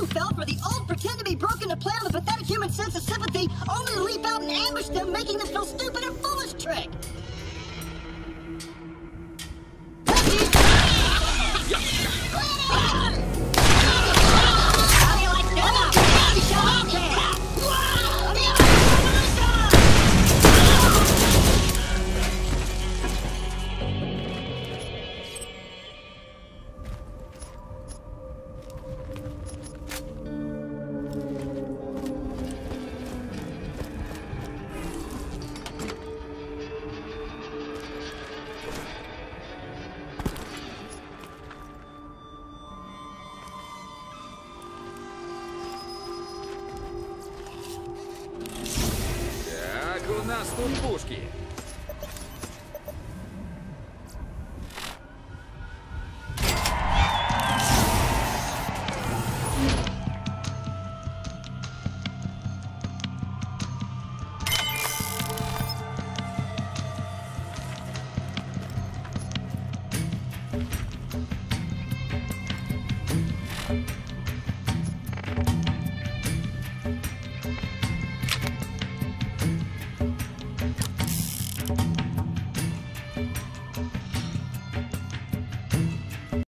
who fell for the old, pretend to be broken to play on the pathetic human sense of sympathy, only to leap out and ambush them, making them feel stupid. Нас тут пушки.